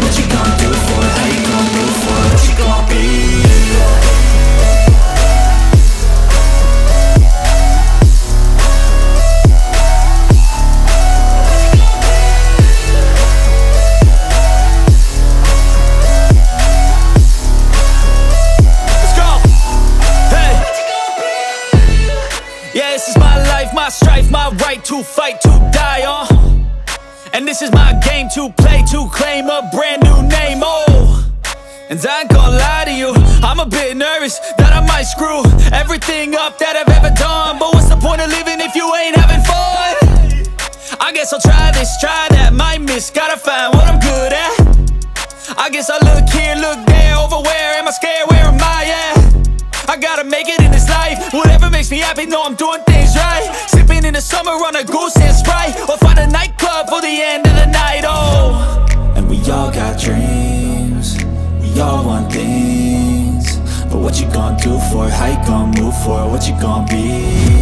what you gonna do for it? How move for it? What you be? To play, to claim a brand new name, oh. And I ain't gonna lie to you, I'm a bit nervous that I might screw everything up that I've ever done. But what's the point of living if you ain't having fun? I guess I'll try this, try that, might miss, gotta find what I'm good at. I guess I look here, look there, over where am I scared, where am I at? I gotta make it in this life Whatever makes me happy, know I'm doing things right Sipping in the summer on a goose and Sprite do for? How you gonna move for? What you gonna be?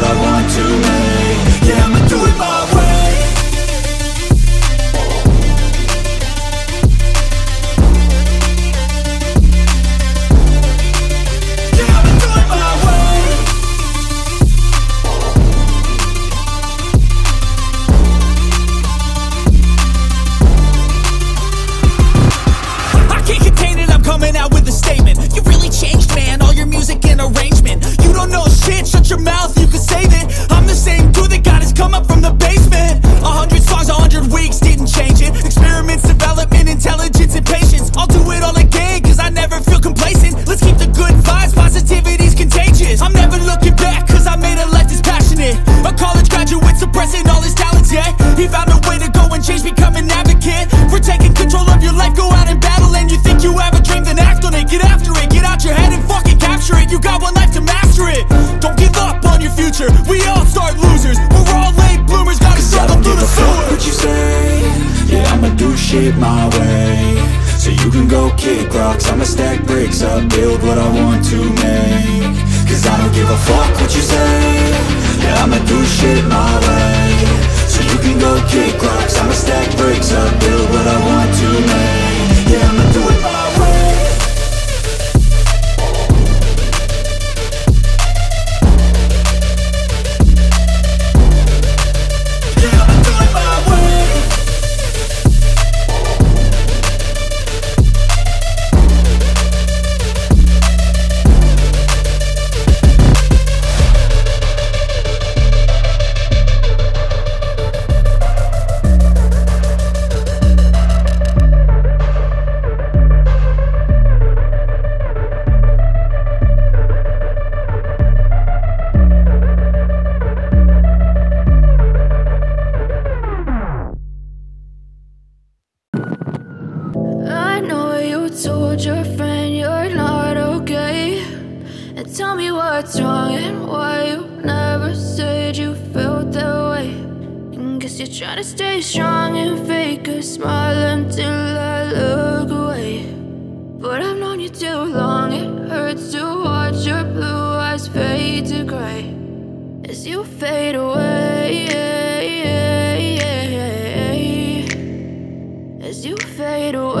up, build what I want to make. Cause I don't give a fuck what you say. Yeah, I'ma do shit my way. So you can go kick rocks smile until I look away. But I've known you too long, it hurts to watch your blue eyes fade to gray as you fade away. As you fade away.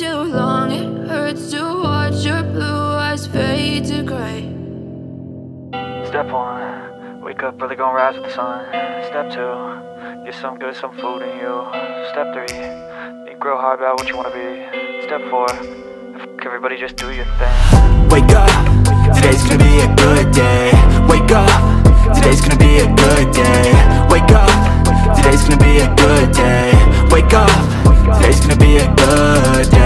Too long, it hurts to watch your blue eyes fade to gray. Step one, wake up early, gonna rise with the sun. Step two, get some good, some food in you. Step three, think real hard about what you wanna be. Step four, everybody, just do your thing. Wake up, today's gonna be a good day Wake up, today's gonna be a good day Wake up, today's gonna be a good day Wake up, today's gonna be a good day Wake up,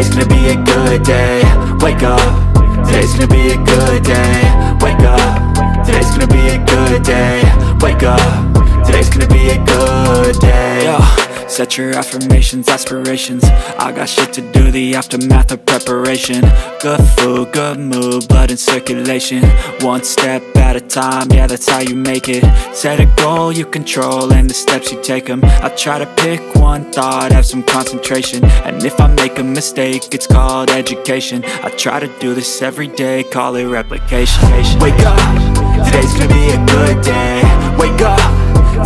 today's gonna be a good day. Wake up, today's gonna be a good day. Wake up, today's gonna be a good day. Wake up, today's gonna be a good day. Yo, set your affirmations, aspirations. I got shit to do, the aftermath of preparation. Good food, good mood, blood in circulation. One step at a time, yeah that's how you make it. Set a goal you control and the steps you take them I try to pick one thought, have some concentration. And if I make a mistake, it's called education. I try to do this every day, call it replication. Wake up, today's gonna be a good day. Wake up,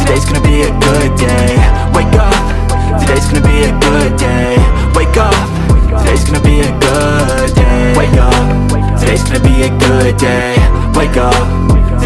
today's gonna be a good day. Wake up, today's gonna be a good day. Wake up, today's gonna be a good day. Wake up, today's gonna be a good day. Wake up,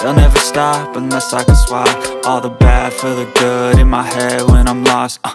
They'll never stop unless I can swap All the bad for the good in my head when I'm lost, uh.